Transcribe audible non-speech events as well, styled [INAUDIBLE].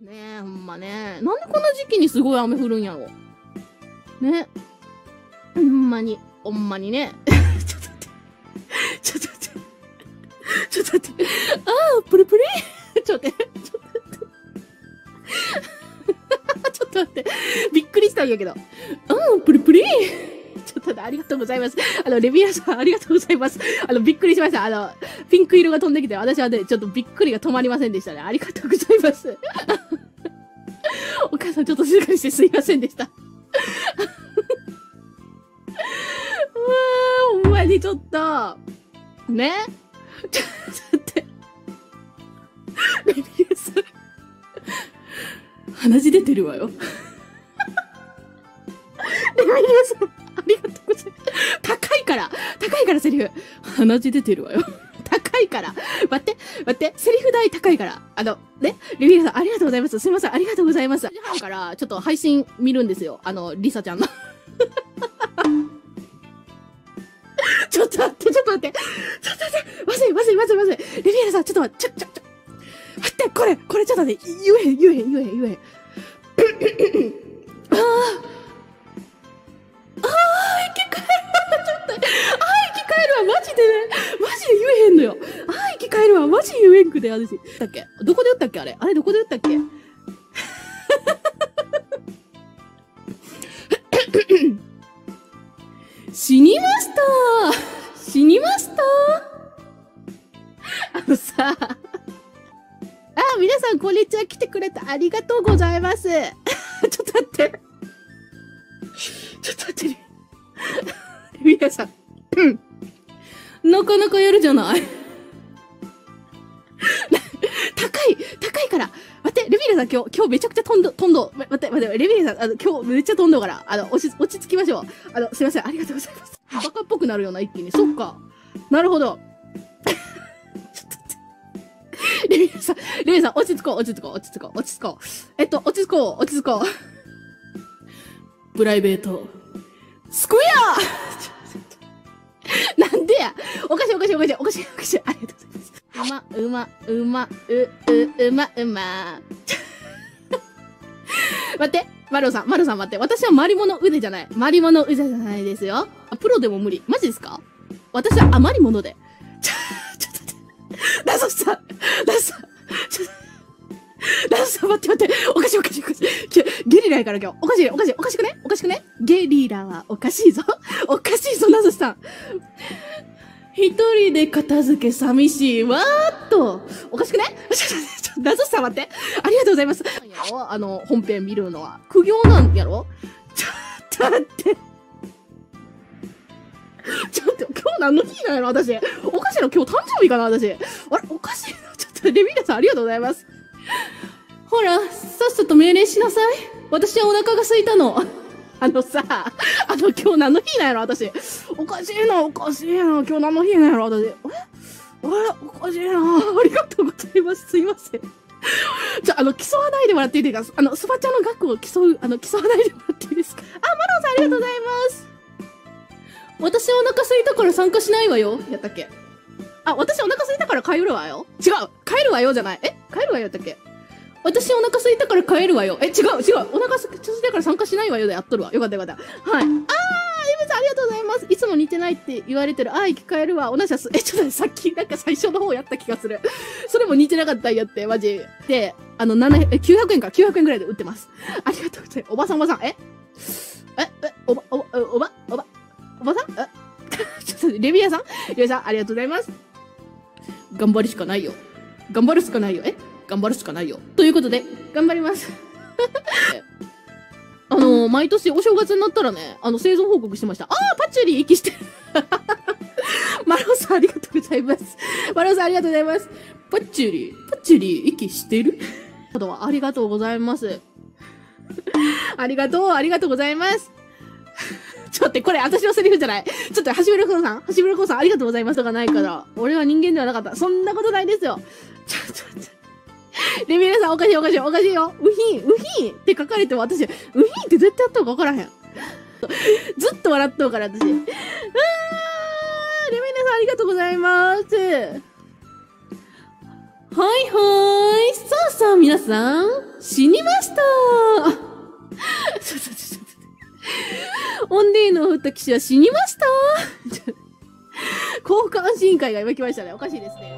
ねえ、ほんまね。なんでこんな時期にすごい雨降るんやろ。ね。ほんまに、ほんまにね。[LAUGHS] ちょっと待って。ちょっと待って。ちょっと待って。ああ、プリプリちょっと待って。ちょっと待って。[LAUGHS] ちょっと待って。びっくりしたんやけど。ああ、プリプリちょっと待って、ありがとうございます。あの、レビアさん、ありがとうございます。あの、びっくりしました。あの、ピンク色が飛んできて、私はね、ちょっとびっくりが止まりませんでしたね。ありがとうございます。お母さん、ちょっと静かにしてすいませんでした。うわー、ほんまにちょっと、ね？ちょっと待って。レビアさん。鼻血出てるわよ。レビアさん。ありがとうございます。高いから高いからセリフ鼻血出てるわよ。いから待って待ってセリフ代高いからあの、ねレビーさんありがとうございます。すいません、ありがとうございます。時半からちょっと配信見るんですよ。あの、リサちゃんの。[LAUGHS] ちょっと待って、ちょっと待って。ちょっと待って。まずい、まずい、まずい、まずい。レビーラさん、ちょっと待って、ちょ、ちょ、ちょ。待って、これ、これちょっと待って、言えへん、言えへん、言えへん、言えへん。わ、マジ言えんくて、私。だっけ？どこで打ったっけ？あれ？あれどこで打ったっけ？死にました死にましたあのさ、あ、皆さんこんにちは来てくれてありがとうございます。ちょっと待って。ちょっと待ってね。皆さん。うん。なかなかやるじゃない。ん今日、今日めちゃくちゃ飛んど、飛んど、待って、待って、レビーさん、あの、今日めっちゃ飛んどから、あの、落ち、落ち着きましょう。あの、すいません、ありがとうございます。バカっぽくなるような一気に。そっか。なるほど。[LAUGHS] レビーさん、レビーさん、落ち着こう、落ち着こう、落ち着こう、落ち着こう。えっと、落ち着こう、落ち着こう。プライベート。スクエアなんでや？おかしいおかしいおかしいおかしいおかしい。ありがとうございます。うま、うま、うま、う、う、うま、うま。待って、マロさん、マロさん待って。私はマリモの腕じゃない。マリモの腕じゃないですよ。あ、プロでも無理。マジですか？私は余り物で。ちょ、ちょっと待って。ラソさん、ラソさん、ちょっと。ラソさん待って待って。おかしいおかしいおかしい。ゲリラやから今日。おかしいおかしいおかしくね？おかしくね？ゲリラはおかしいぞ。[LAUGHS] おかしいぞ、ラソさん。一人で片付け寂しい。わーっと。おかしくね？ちょ、ちょ、ちょ、謎さん待って。ありがとうございます。あの、本編見るのは。苦行なんやろ？[LAUGHS] ちょっと待って。ちょっと、今日何の日なんやろ？私。おかしいの今日誕生日かな？私。あれ？おかしいな。ちょっと、レミナさんありがとうございます。ほら、さっさと命令しなさい。私はお腹が空いたの。[LAUGHS] あのさ、あの、今日何の日なんやろ、私。おかしいな、おかしいな、今日何の日なんやろ、私。え？あれ？おかしいな。ありがとうございます。すいません。じゃあ、あの、競わないでもらっていいですか？あの、スパチャの額を競う、あの、競わないでもらっていいですか？[LAUGHS] あ、マロンさんありがとうございます。私お腹空いたから参加しないわよ。やったっけ？あ、私お腹空いたから帰るわよ。違う帰るわよじゃない。え？帰るわよやったっけ？私お腹空いたから帰るわよ。え、違う、違う。お腹空いたから参加しないわよでやっとるわ。よかったよかった。はい。あさんありがとうございます。いつも似てないって言われてる。あー、生き返るわ。同じです。え、ちょっとさっきなんか最初の方やった気がする。[LAUGHS] それも似てなかったんやって、マジ。で、あの、7、え、900円か、900円ぐらいで売ってます。[LAUGHS] ありがとうございます。おばさんおばさん、え？え、え、おば、おば、おば、おば、おばさん？え？[LAUGHS] ちょっと、レビアさん？レビアさん、ありがとうございます。頑張るしかないよ。頑張るしかないよ。え？頑張るしかないよ。ということで、頑張ります。あの、毎年お正月になったらね、あの、生存報告してました。ああパチュリー息してる [LAUGHS] マロさんありがとうございます。マロさんありがとうございます。パチュリー、パチュリー息してる？あとはありがとうございます。[LAUGHS] ありがとう、ありがとうございます。[LAUGHS] ちょっと、これ私のセリフじゃない。ちょっと、橋村こさん、橋村こさんありがとうございますとかないから、俺は人間ではなかった。そんなことないですよ。ちょっと待って。レミレさんおかしいおかしいおかしいよ。ウヒン、ウヒンって書かれても私、ウヒンって絶対やったのか分からへん。ずっと笑っとうから、私。あー、レミレさんありがとうございます。はいはーい。さあさあ皆さん。死にましたちょっとちょっとちょっと。オンディーの振った騎士は死にました交換委員会が今来ましたね。おかしいですね。